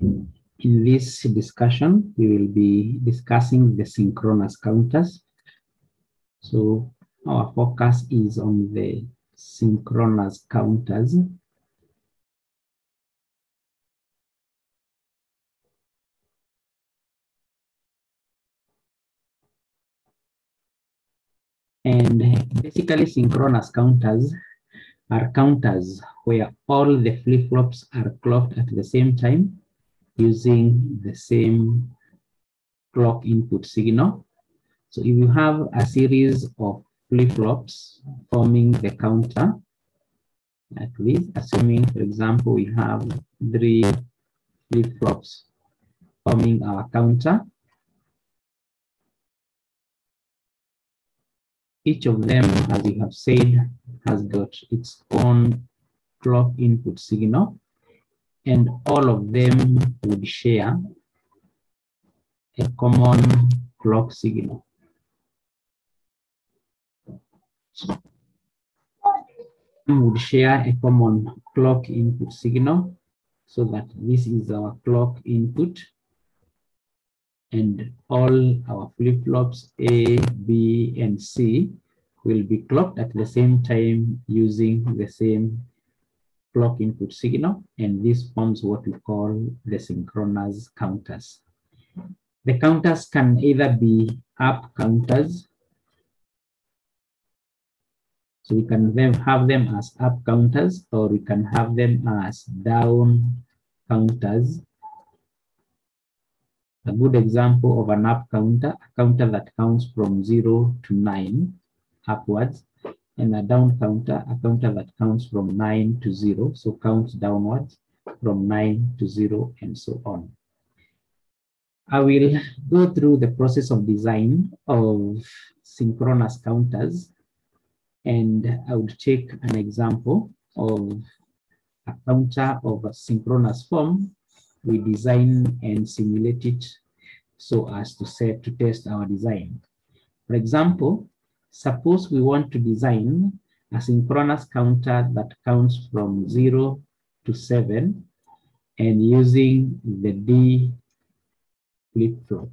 In this discussion, we will be discussing the synchronous counters. So our focus is on the synchronous counters. And basically synchronous counters are counters where all the flip-flops are clocked at the same time using the same clock input signal. So if you have a series of flip-flops forming the counter, at least assuming, for example, we have three flip-flops forming our counter, each of them, as we have said, has got its own clock input signal, and all of them would share a common clock signal. would share a common clock input signal so that this is our clock input and all our flip-flops A, B, and C will be clocked at the same time using the same clock input signal, and this forms what we call the synchronous counters. The counters can either be up counters, so we can then have them as up counters, or we can have them as down counters. A good example of an up counter, a counter that counts from zero to nine upwards, and a down counter, a counter that counts from nine to zero, so counts downwards from nine to zero and so on. I will go through the process of design of synchronous counters and I would take an example of a counter of a synchronous form. We design and simulate it so as to set to test our design. For example, suppose we want to design a synchronous counter that counts from zero to seven and using the D flip-flop.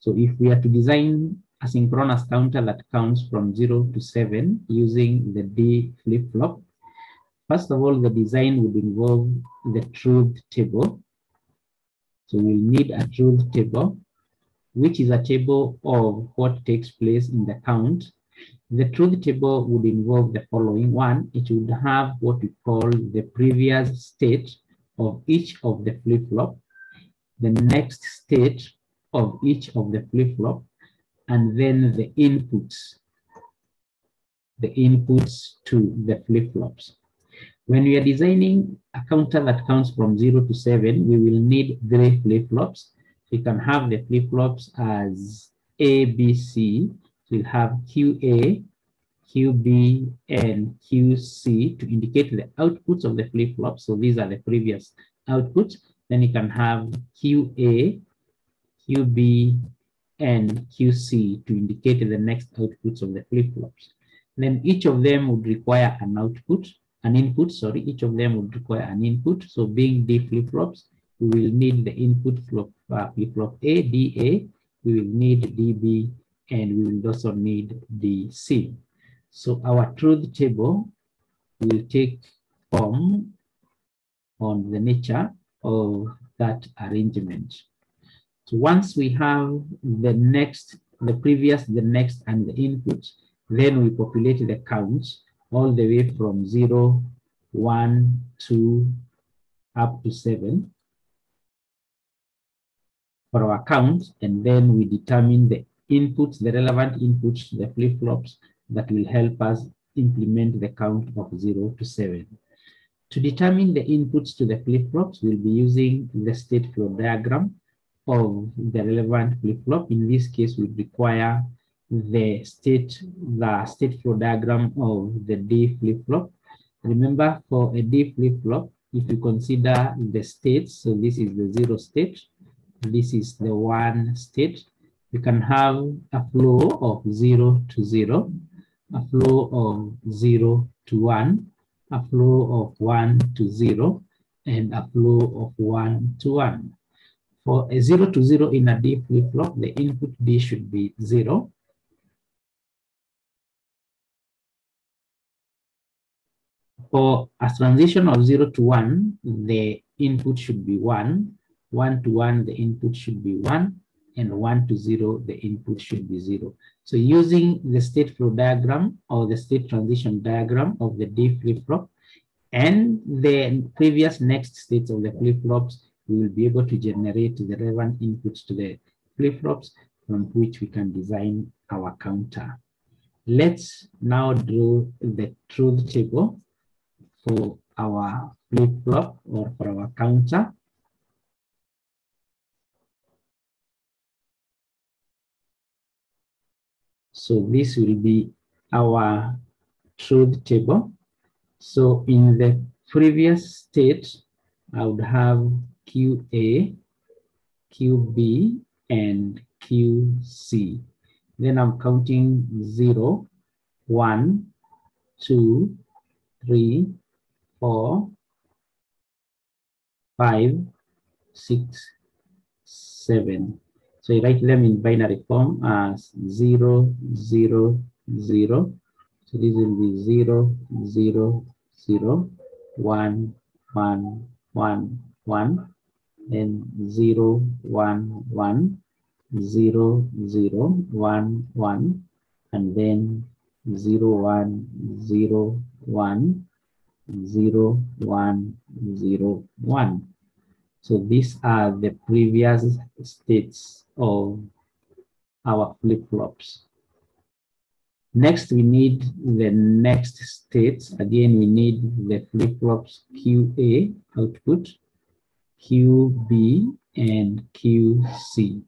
So if we are to design a synchronous counter that counts from zero to seven using the D flip-flop. First of all, the design would involve the truth table. So we'll need a truth table, which is a table of what takes place in the count. The truth table would involve the following one. It would have what we call the previous state of each of the flip-flop, the next state of each of the flip-flop, and then the inputs, the inputs to the flip-flops. When we are designing a counter that counts from zero to seven, we will need three flip-flops. We can have the flip-flops as A, B, C. We'll have QA, QB, and QC to indicate the outputs of the flip-flops. So these are the previous outputs. Then you can have QA, QB, and QC to indicate the next outputs of the flip-flops. Then each of them would require an output, an input, sorry, each of them would require an input. So being D flip-flops, we will need the input uh, flip-flop A, DA, we will need DB, and we will also need DC. So our truth table will take form on the nature of that arrangement. So once we have the next, the previous, the next, and the inputs, then we populate the counts all the way from zero, one, two, up to seven for our counts, and then we determine the inputs, the relevant inputs the flip-flops that will help us implement the count of zero to seven. To determine the inputs to the flip-flops, we'll be using the state flow diagram of the relevant flip-flop. In this case, we require the state, the state flow diagram of the D flip-flop. Remember, for a D flip-flop, if you consider the states, so this is the zero state, this is the one state, you can have a flow of zero to zero, a flow of zero to one, a flow of one to zero, and a flow of one to one. For a zero to zero in a D flip-flop, the input D should be zero. For a transition of zero to one, the input should be one. One to one, the input should be one. And one to zero, the input should be zero. So using the state flow diagram or the state transition diagram of the D flip-flop and the previous next states of the flip-flops, we will be able to generate the relevant inputs to the flip-flops from which we can design our counter. Let's now draw the truth table for our flip-flop or for our counter. So this will be our truth table. So in the previous state, I would have QA, QB, and QC. Then I'm counting 0, 1, 2, 3, 4, 5, 6, 7. So I write them in binary form as 0, 0, 0. So this will be 0, 0, 0, 1, 1, 1, 1, then 0, 1, 1, 0, 0, 1, 1, and then 0, 1, 0, 1, 0, 1, 0, 1. So these are the previous states of our flip-flops. Next, we need the next states. Again, we need the flip-flops QA output, QB, and QC.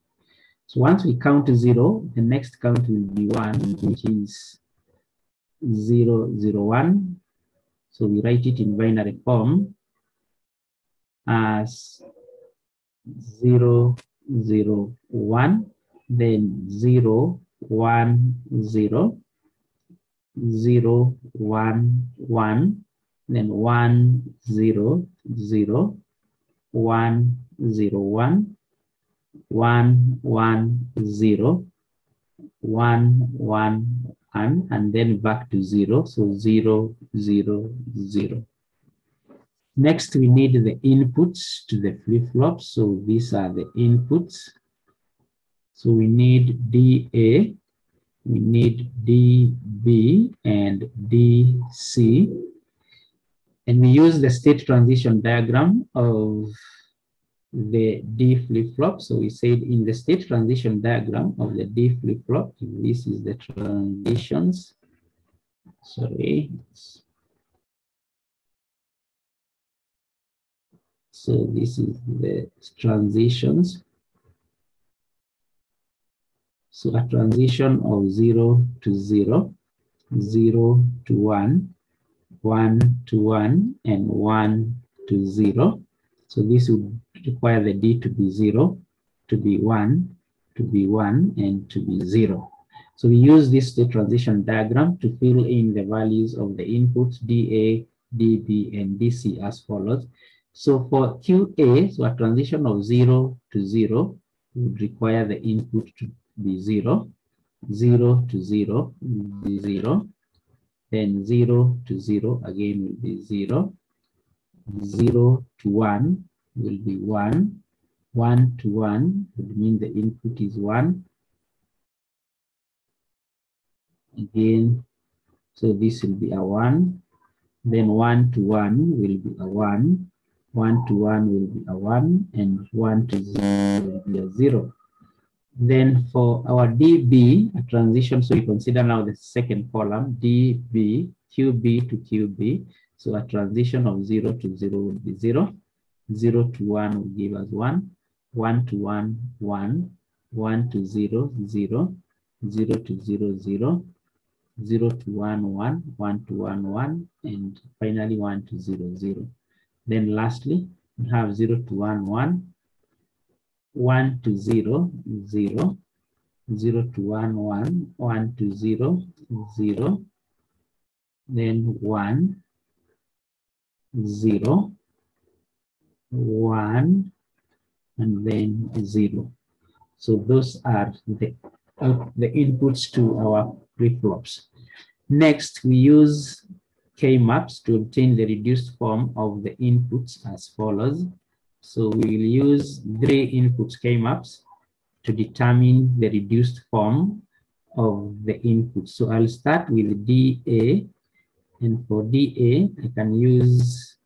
So once we count to zero, the next count will be one, which is zero, zero, one. So we write it in binary form as zero, zero, one, then zero, one, zero, zero, one, one, then one, zero, zero, one, zero, one, one, one, zero, one, one, one, and then back to zero. So zero, zero, zero. Next, we need the inputs to the flip-flops. So these are the inputs. So we need DA, we need DB and DC. And we use the state transition diagram of the D flip-flop. So we said in the state transition diagram of the D flip-flop, this is the transitions. Sorry. So this is the transitions. So a transition of zero to zero, zero to one, one to one, and one to zero. So this would require the D to be zero, to be one, to be one, and to be zero. So we use this state transition diagram to fill in the values of the inputs DA, DB, and DC as follows. So for QA, so a transition of zero to zero would require the input to be zero, zero to zero, be zero, then zero to zero again will be zero, zero to one will be one, one to one would mean the input is one. Again, so this will be a one, then one to one will be a one, one to one will be a one, and one to zero will be a zero. Then for our DB, a transition, so we consider now the second column, DB, QB to QB. So a transition of zero to zero would be zero. Zero to one will give us one. One to one, one. One to zero, zero. Zero to zero, zero. Zero to one, one. One to one, one. And finally one to zero, zero. Then lastly, we have zero to one, one. 1 to 0, 0, 0 to 1, 1, 1 to 0, 0, then 1, 0, one, and then zero. So those are the, uh, the inputs to our flip-flops. Next, we use K-maps to obtain the reduced form of the inputs as follows. So we will use three inputs K-maps to determine the reduced form of the input. So I'll start with DA, and for DA, I can use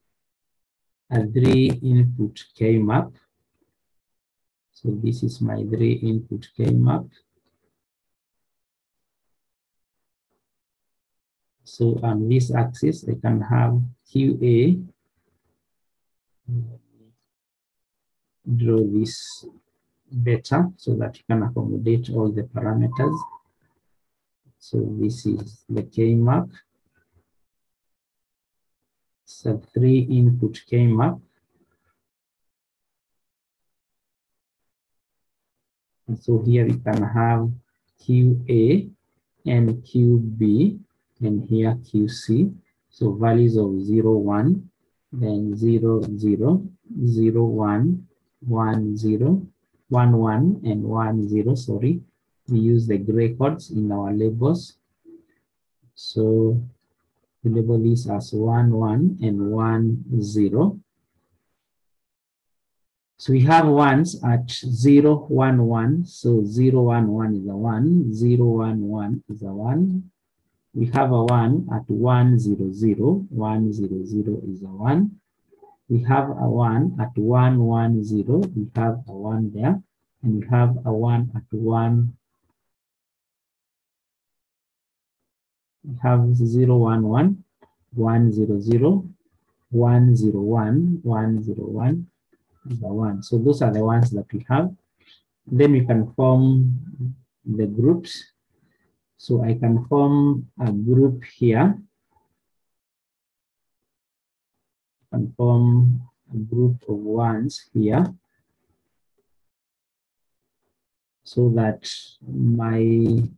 a three input K-map. So this is my three input K-map. So on this axis, I can have QA. Draw this better so that you can accommodate all the parameters. So this is the K-map. So three input K-map. And so here we can have QA and QB and here QC. So values of 0, 1, then 0, 0, 0, 1, 1, 0, 1, 1, and 1, 0, sorry. We use the gray codes in our labels. So we label these as 1, 1, and 1, 0. So we have ones at 0, 1, 1. So 0, 1, 1 is a 1, 0, 1, 1 is a 1, we have a 1 at 1, 0, 0. 1, 0, 0 is a 1. We have a 1 at 1, 1, 0. We have a 1 there. And we have a 1 at 1. We have 0, 1, 1, 1, 0, 0, 1, 0, 1, 1, 0, 1 is a 1. So those are the ones that we have. Then we can form the groups so I can form a group here. I can form a group of ones here. So that my,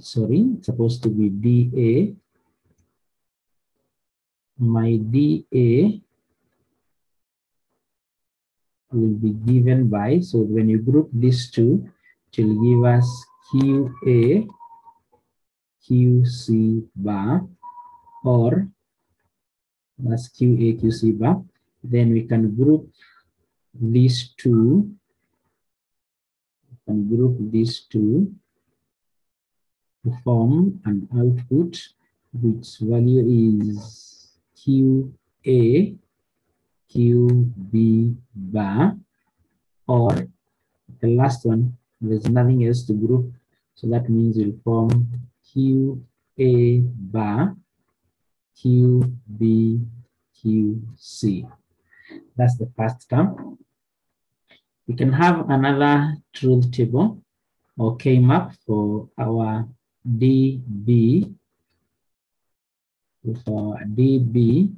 sorry, supposed to be DA. My DA will be given by, so when you group these two, it will give us QA, QC bar, or that's QA, QC bar. Then we can group these two, can group these two to form an output which value is QA QB bar or the last one, there's nothing else to group. So that means we'll form QA bar, QB, QC. That's the first term. We can have another truth table or K-map for our DB. For DB,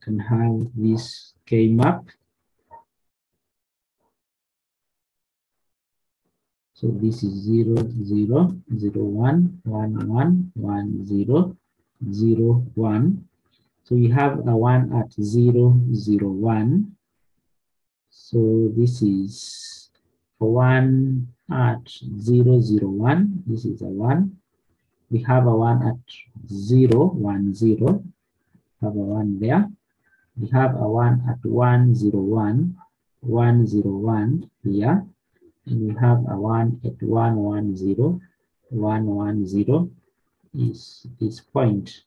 can have this K-map. So this is 0, 0, 0, 1, 1, 1, 1, 0, 0, 1. So we have a 1 at 0, 0, 1. So this is a 1 at 0, 0, 1. This is a 1. We have a 1 at 0, 1, 0. Have a 1 there we have a 1 at 101, 101 here, and we have a 1 at 110, 110 is this point.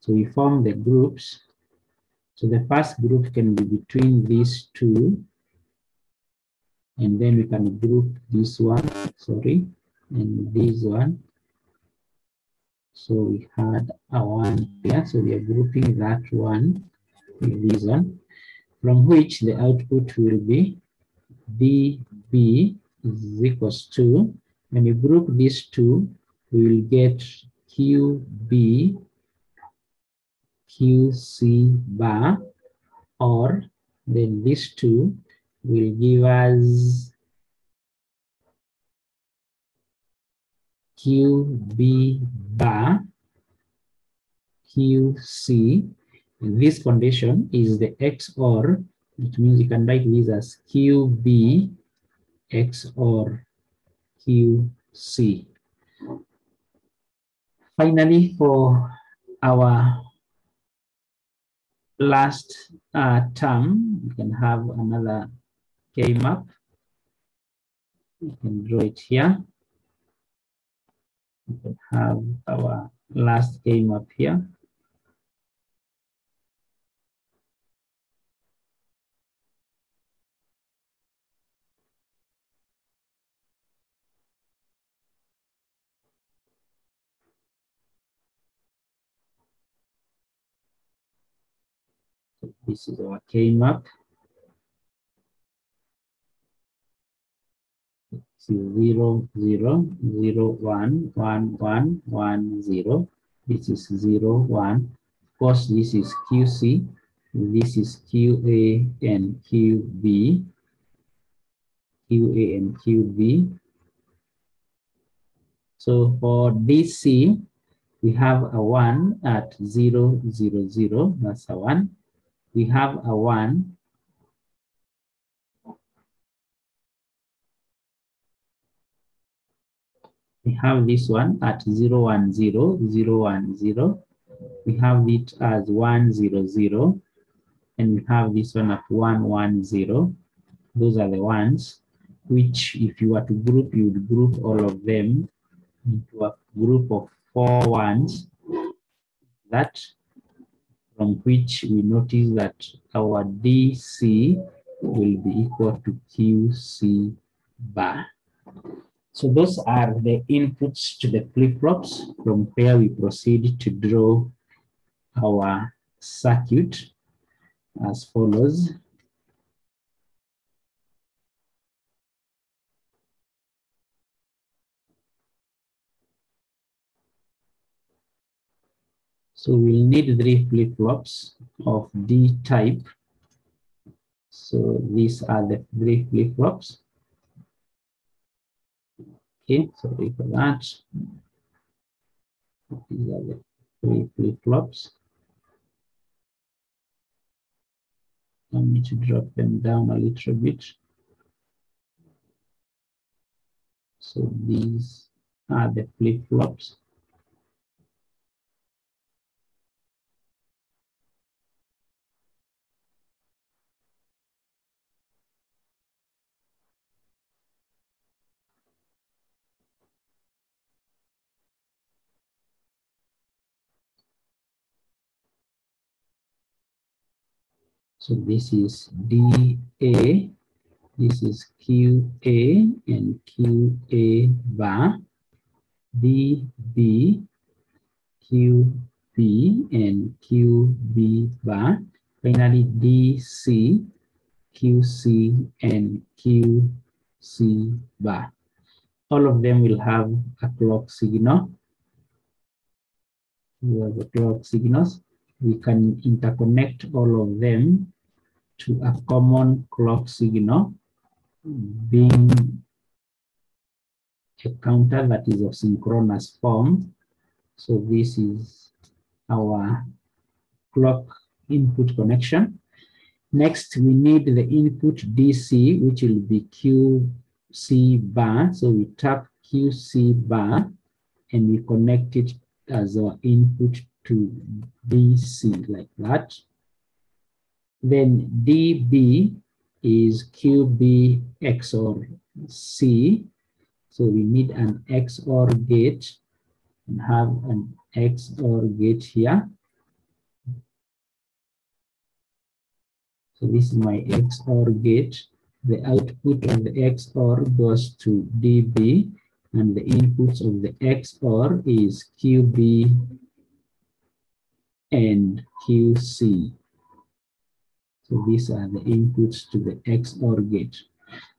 So we form the groups. So the first group can be between these two, and then we can group this one, sorry, and this one. So we had a one here, so we are grouping that one reason from which the output will be dB is equals to, when you group these two, we will get QB, QC bar, or then these two will give us QB bar, QC. This condition is the XOR, which means you can write this as QB XOR QC. Finally, for our last uh, term, we can have another K-map. We can draw it here. We can have our last K-map here. This is our K-map. zero zero zero one one one one zero. This is zero one. Of course, this is QC. This is QA and QB. QA and QB. So for DC, we have a one at zero zero zero. That's a one. We have a one we have this one at 0, 1, 0, 0, 1, 0. We have it as 1, 0, 0. And we have this one at 1, 1, 0. Those are the ones which if you were to group, you would group all of them into a group of four ones that from which we notice that our DC will be equal to QC bar. So those are the inputs to the flip-flops from where we proceed to draw our circuit as follows. So we'll need three flip-flops of D type. So these are the three flip-flops. Okay, sorry for that. These are the three flip-flops. I need to drop them down a little bit. So these are the flip-flops. So this is DA, this is QA and QA bar, DB, QB and QB bar, finally DC, QC and QC bar. All of them will have a clock signal. We have the clock signals we can interconnect all of them to a common clock signal being a counter that is of synchronous form. So this is our clock input connection. Next, we need the input DC, which will be QC bar. So we tap QC bar and we connect it as our input to DC like that. Then DB is QB XOR C. So we need an XOR gate and have an XOR gate here. So this is my XOR gate. The output of the XOR goes to DB and the inputs of the XOR is QB and QC. So these are the inputs to the XOR gate.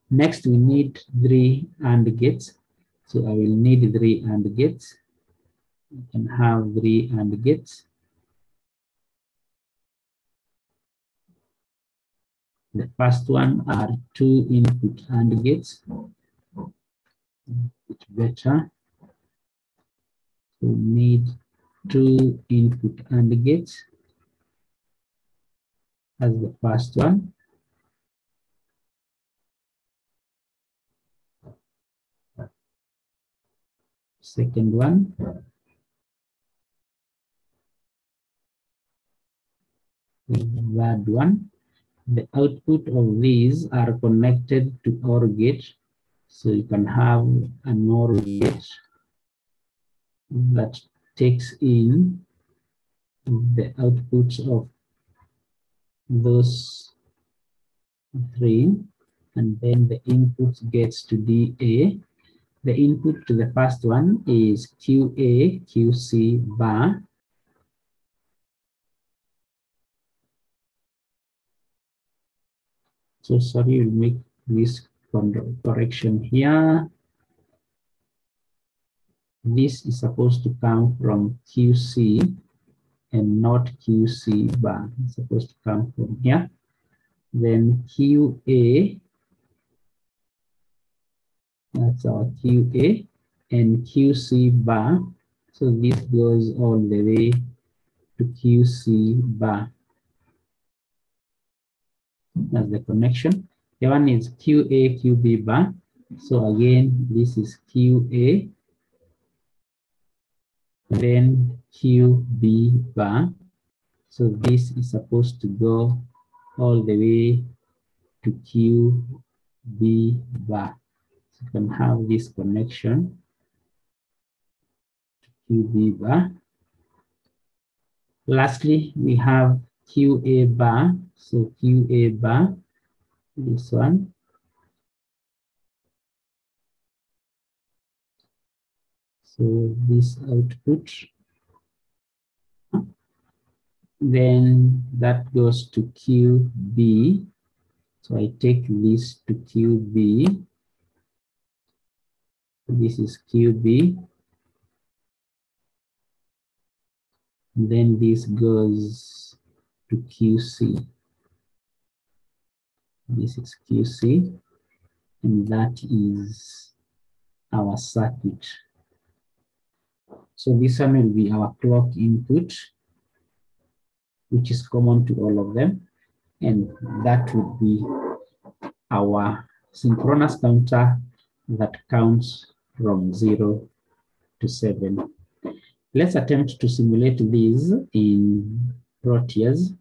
Next, we need three AND gates. So I will need three AND gates. I can have three AND gates. The first one are two input AND gates. It's better. So we need two input AND gates as the first one. Second one. Third one. The output of these are connected to OR gate. So you can have an OR gate that takes in the outputs of those three, and then the input gets to DA. The input to the first one is QA, QC bar. So sorry, we'll make this correction here. This is supposed to come from QC and not QC bar. It's supposed to come from here. Then QA, that's our QA, and QC bar. So this goes all the way to QC bar. That's the connection. The one is QA, QB bar. So again, this is QA, then QB bar. So this is supposed to go all the way to QB bar. So you can have this connection QB bar. Lastly, we have QA bar. So QA bar, this one. So this output, then that goes to QB. So I take this to QB. This is QB. Then this goes to QC. This is QC, and that is our circuit. So this one will be our clock input, which is common to all of them. And that would be our synchronous counter that counts from zero to seven. Let's attempt to simulate these in Proteus.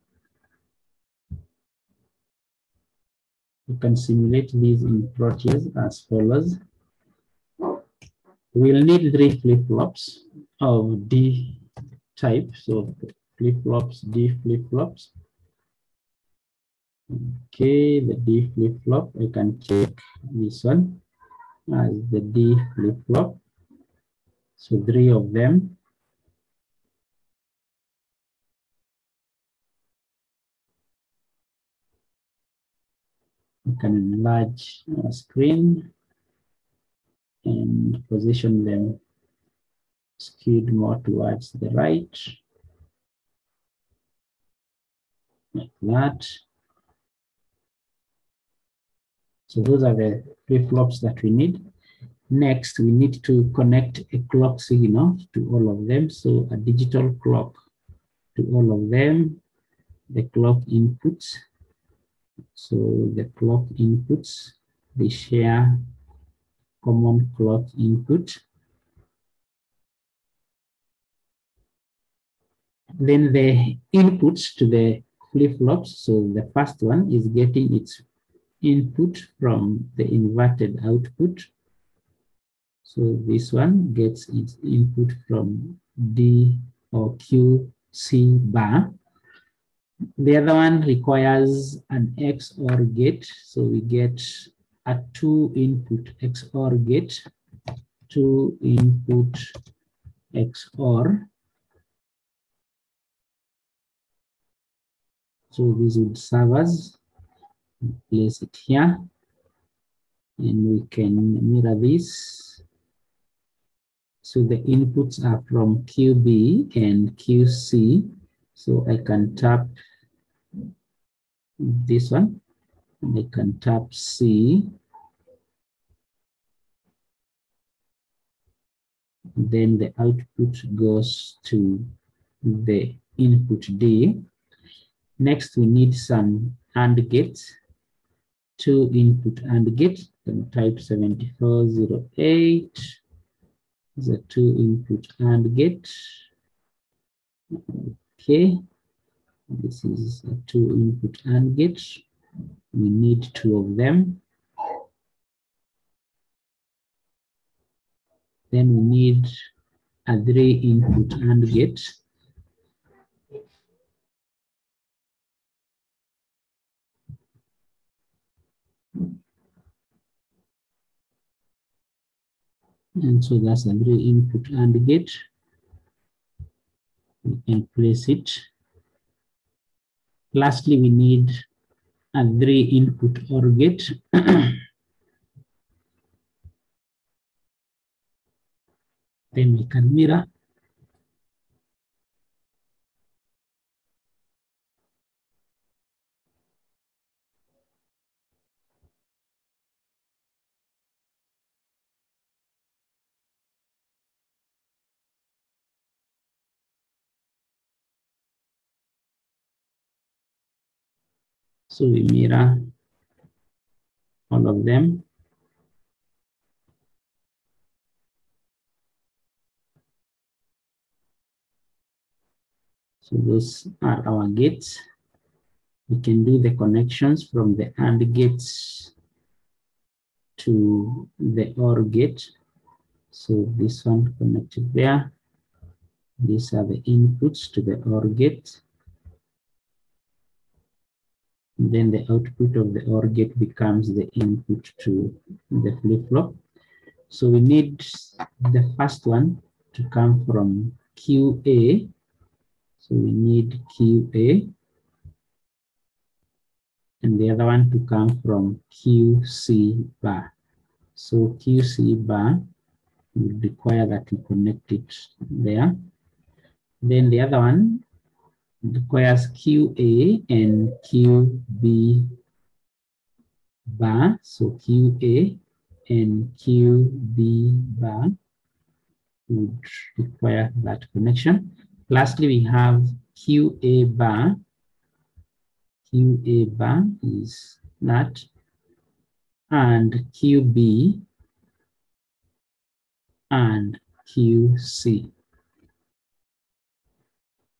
You can simulate these in Proteus as follows. We'll need three flip-flops of D type. So flip-flops, D flip-flops. Okay, the D flip-flop, I can check this one as the D flip-flop. So three of them. You can enlarge screen and position them skewed more towards the right, like that. So those are the flip-flops that we need. Next, we need to connect a clock signal to all of them. So a digital clock to all of them, the clock inputs. So the clock inputs, they share common clock input. Then the inputs to the flip-flops, so the first one is getting its input from the inverted output. So this one gets its input from D or QC bar. The other one requires an XOR gate. So we get a two input XOR gate, two input XOR. So this would serve us, place it here, and we can mirror this. So the inputs are from QB and QC. So I can tap this one, and I can tap C. Then the output goes to the input D. Next, we need some AND gates, two input AND gates, then type 7408 is a two input AND gate. Okay, this is a two input AND gate. We need two of them. Then we need a three input AND gate. And so that's a three input AND gate. We can place it. Lastly, we need a three input OR gate. we can mirror So we mirror all of them. So those are our gates. We can do the connections from the AND gates to the OR gate. So this one connected there. These are the inputs to the OR gate. Then the output of the OR gate becomes the input to the flip-flop. So we need the first one to come from QA. So we need QA. And the other one to come from QC bar. So QC bar will require that we connect it there. Then the other one requires QA and QB bar. So QA and QB bar would require that connection. Lastly, we have QA bar. QA bar is that, and QB and QC.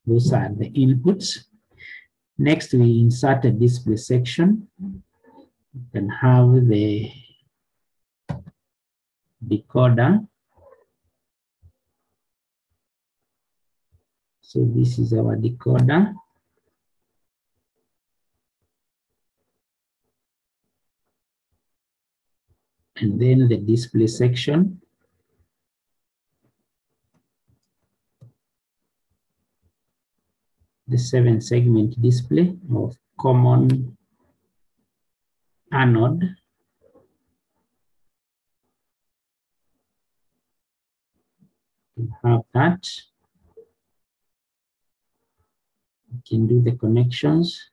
Those are the inputs. Next, we insert a display section. You can have the decoder. So this is our decoder. And then the display section. the seven segment display of common anode. Have that. We can do the connections.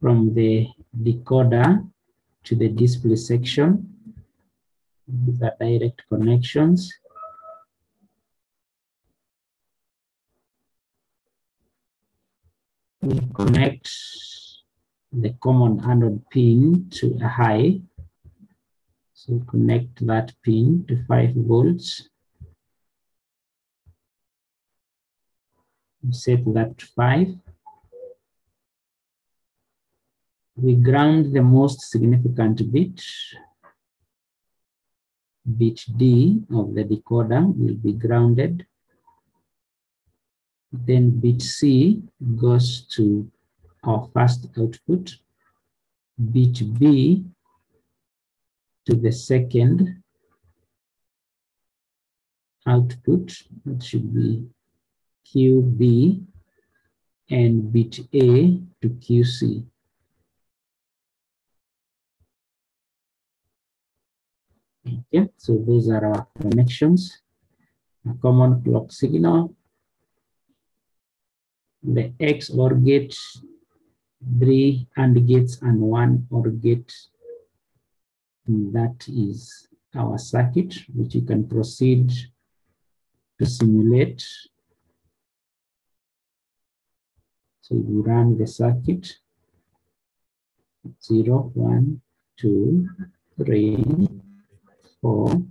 From the decoder to the display section. These are direct connections. We connect the common anode pin to a high. So connect that pin to 5 volts. Set that to 5. We ground the most significant bit bit D of the decoder will be grounded. Then bit C goes to our first output. Bit B to the second output. That should be QB and bit A to QC. Okay, so those are our connections. A common clock signal. The X OR gate three AND gates and one OR gate. That is our circuit, which you can proceed to simulate. So you run the circuit, zero, one, two, three, four,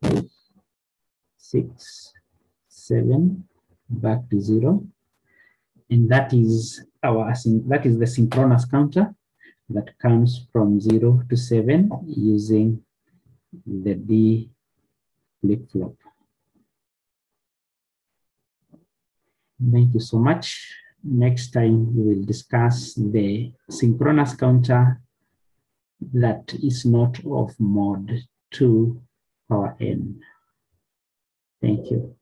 five, six, seven, back to zero. And that is our that is the synchronous counter that comes from zero to seven using the D flip-flop. Thank you so much. Next time we will discuss the synchronous counter that is not of mod 2 power n. Thank you.